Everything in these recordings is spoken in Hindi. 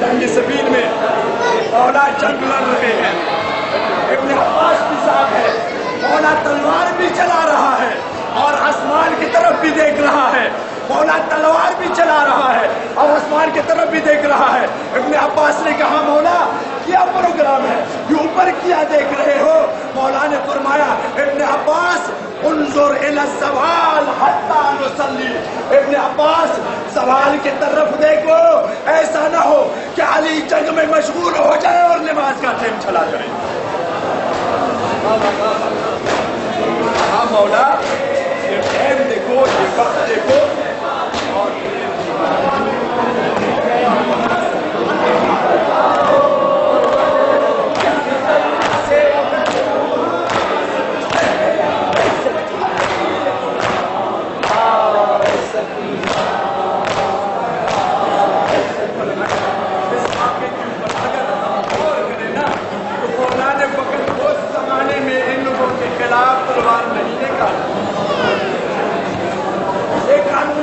जंग सबील में मौला जंग लड़ रहे हैं इब्ने अब्बास भी साथ है मौला तलवार भी चला रहा है और आसमान की तरफ़ भी देख रहा है मौला तलवार भी चला रहा है और आसमान की तरफ़ भी देख रहा है। इब्ने अब्बास ने कहा, मौला, क्या प्रोग्राम है? ये ऊपर क्या देख रहे हो? मौला ने फरमाया, इब्ने अब्बास सवाल अब्बास, सवाल की तरफ़ देखो, ऐसा ना हो कि अली जंग में मशगूल हो जाए और नमाज़ का टाइम चला जाए। हाँ मौला।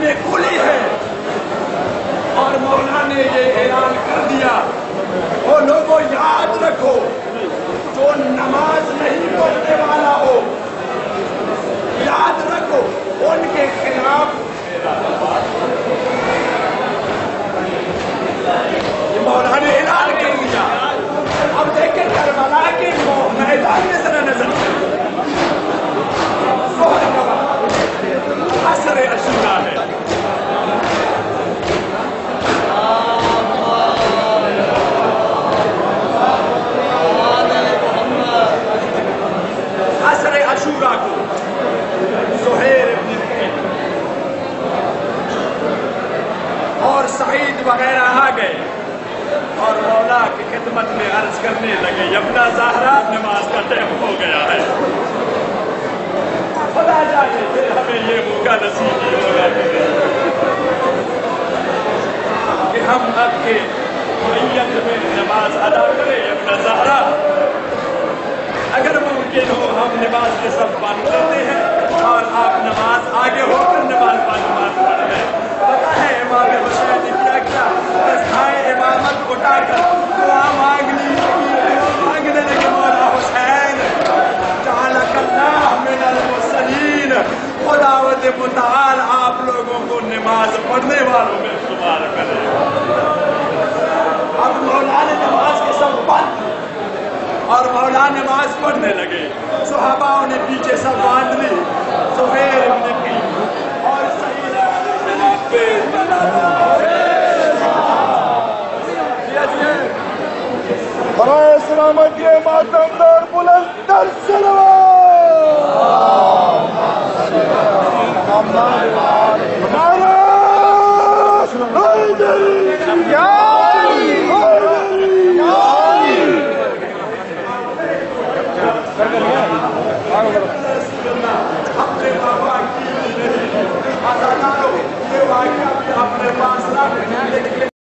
ये खुली है। और मौला ने ये ऐलान कर दिया वो लोगों याद रखो जो नमाज़ नहीं पढ़ने वाला हो याद रखो उनके खिलाफ ये मौला ने ऐलान कर दिया अब देखे करबला के मैदान में जरा नज़र असर अशुरा है असर अशूरा को सुहेर इब्न मुकीम और सईद वगैरह आ गए। और मौला की खिदमत में अर्ज़ करने लगे, यमुना जहरा नमाज़ का टाइम हो गया है। खुदा हमें ये मौका नसीब ही होगा कि हम आपके मैयत में नमाज़ अदा करें यमुना जहरा अगर मुमकिन हो हम नमाज़ के सब बंद करते हैं और आप नमाज़ आगे होकर नमाज़ बंद नमाज़ पढ़ रहे हैं पता है इमाम हुसैन ने क्या किया बस आए इमामत उठाकर दुआ मांगनी लगी मांगने लगे मौला हुसैन चालकल्लाह मिनल मुसलीन खुदावत मुताल आप लोगों को नमाज़ पढ़ने वालों में शुमार करें। अब मौला ने नमाज़ के सब बंद और मौला नमाज़ पढ़ने लगे। सुहाबाओं ने पीछे सब बाँध ली सुहेर की और सही मातमदार बुलंदर हमारा